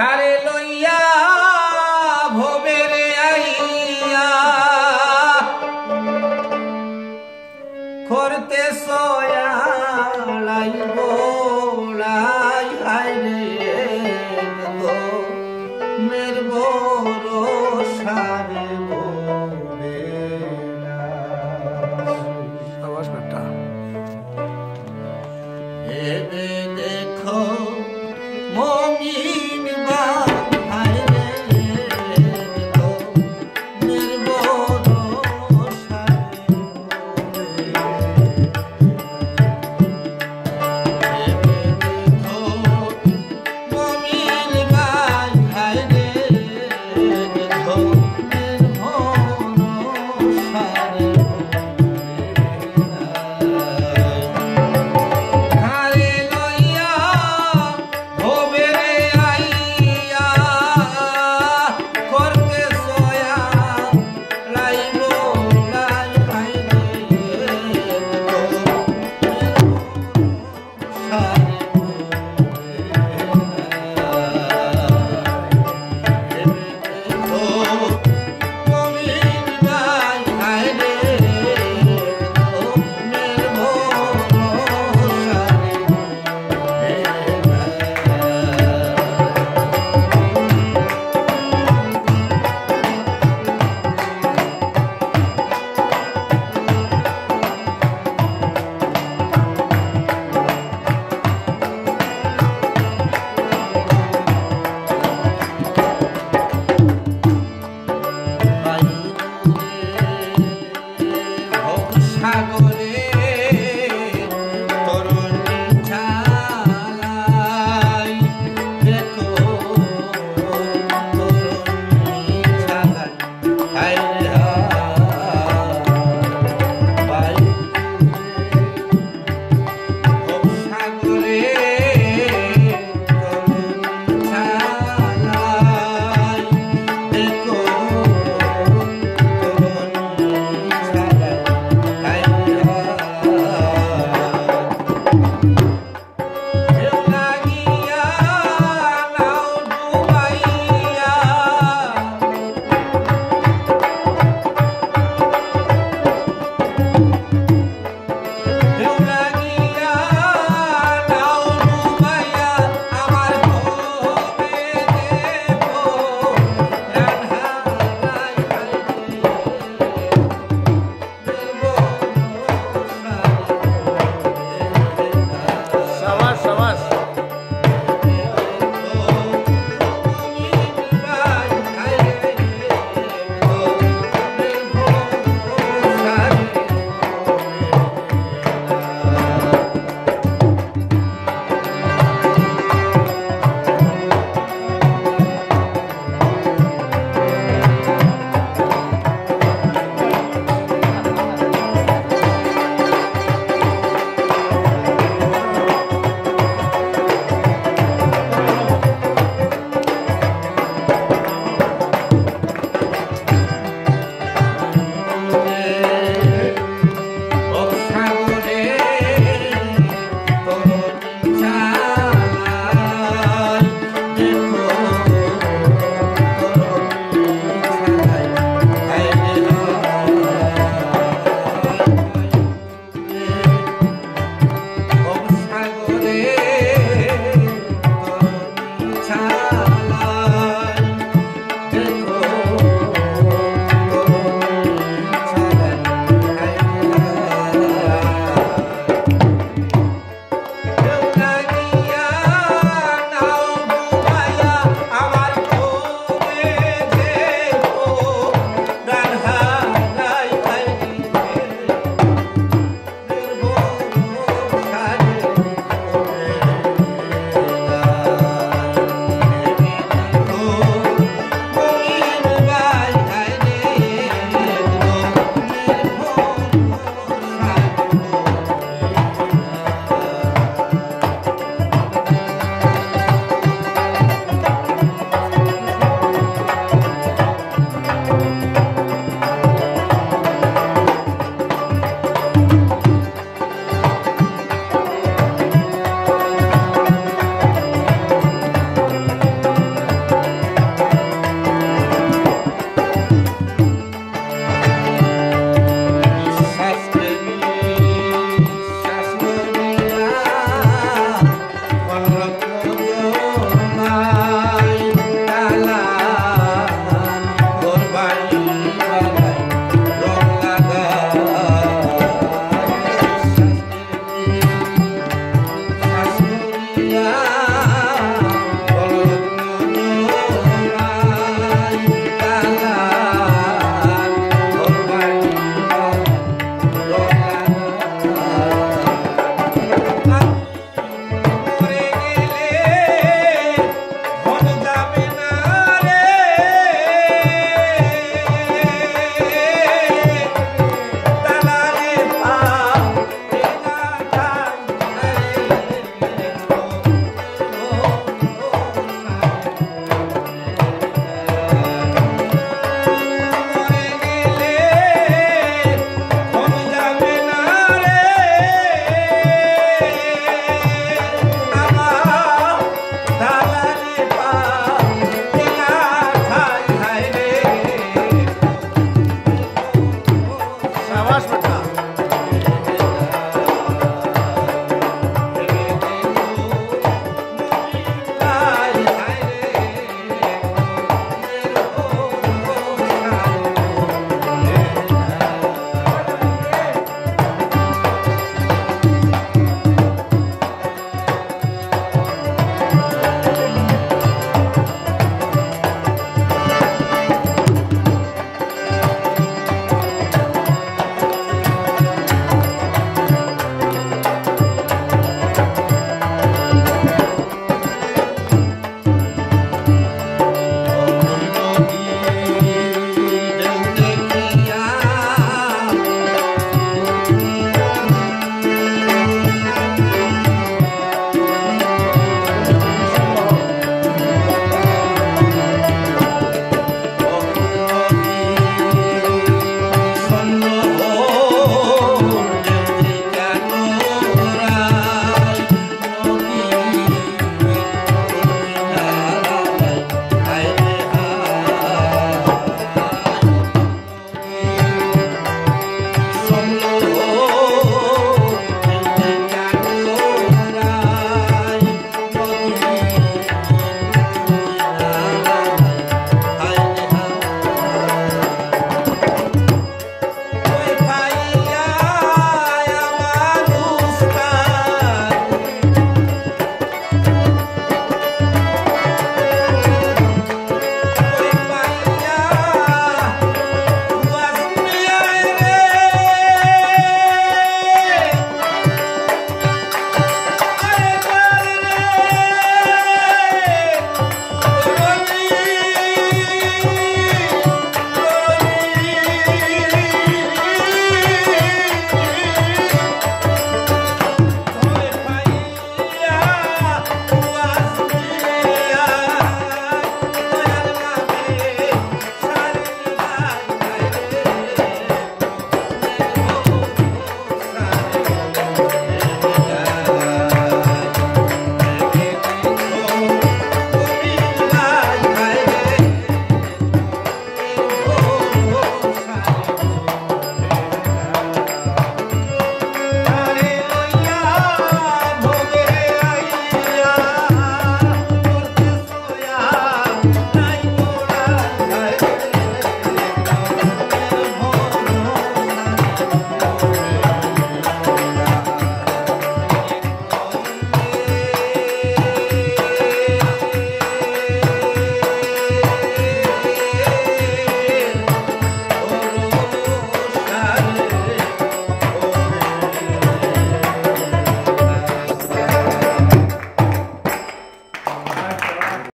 ঘরে লইয়া ভোবেরে আইয়া করতে সয়াড়াই বোড়াই হাইরে গো মের বড় সারে